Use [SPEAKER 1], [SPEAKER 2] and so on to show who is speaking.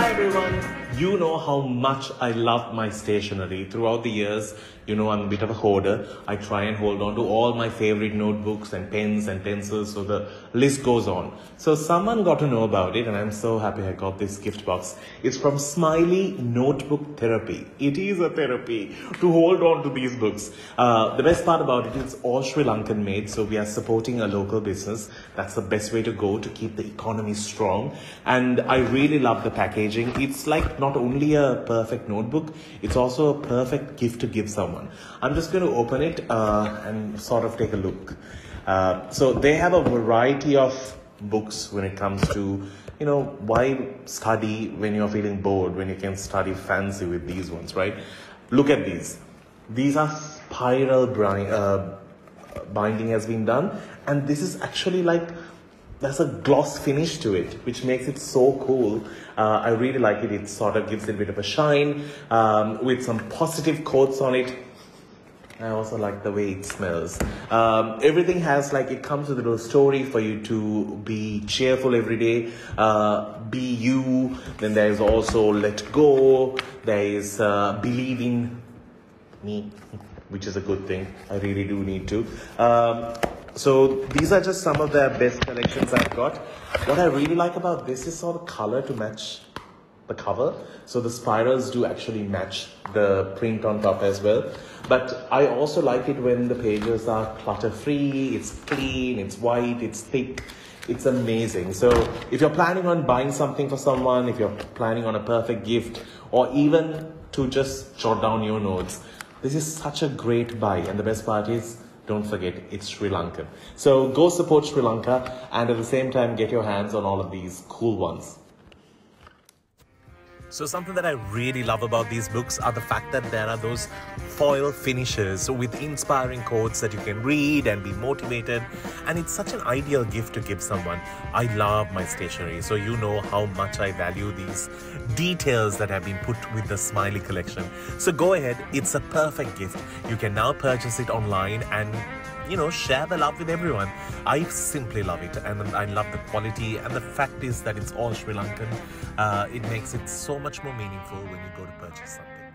[SPEAKER 1] Bye, everyone. You know how much I love my stationery. Throughout the years, you know I'm a bit of a hoarder. I try and hold on to all my favorite notebooks and pens and pencils, so the list goes on. So someone got to know about it, and I'm so happy I got this gift box. It's from Smiley Notebook Therapy. It is a therapy to hold on to these books. Uh, the best part about it is all Sri Lankan made, so we are supporting a local business. That's the best way to go to keep the economy strong. And I really love the packaging. It's like not only a perfect notebook, it's also a perfect gift to give someone. I'm just going to open it uh, and sort of take a look. Uh, so they have a variety of books when it comes to you know why study when you're feeling bored when you can study fancy with these ones right look at these these are spiral uh, binding has been done and this is actually like there's a gloss finish to it which makes it so cool uh, i really like it it sort of gives it a bit of a shine um, with some positive quotes on it I also like the way it smells. Um, everything has like it comes with a little story for you to be cheerful every day. Uh, be you. Then there is also let go. There is uh, believe in me, which is a good thing. I really do need to. Um, so these are just some of the best collections I've got. What I really like about this is sort of color to match the cover. So the spirals do actually match the print on top as well. But I also like it when the pages are clutter free, it's clean, it's white, it's thick. It's amazing. So if you're planning on buying something for someone, if you're planning on a perfect gift, or even to just jot down your notes, this is such a great buy. And the best part is, don't forget, it's Sri Lankan. So go support Sri Lanka and at the same time get your hands on all of these cool ones. So something that I really love about these books are the fact that there are those foil finishes with inspiring quotes that you can read and be motivated. And it's such an ideal gift to give someone. I love my stationery, so you know how much I value these details that have been put with the Smiley collection. So go ahead, it's a perfect gift. You can now purchase it online and you know, share the love with everyone. I simply love it and I love the quality and the fact is that it's all Sri Lankan. Uh, it makes it so much more meaningful when you go to purchase something.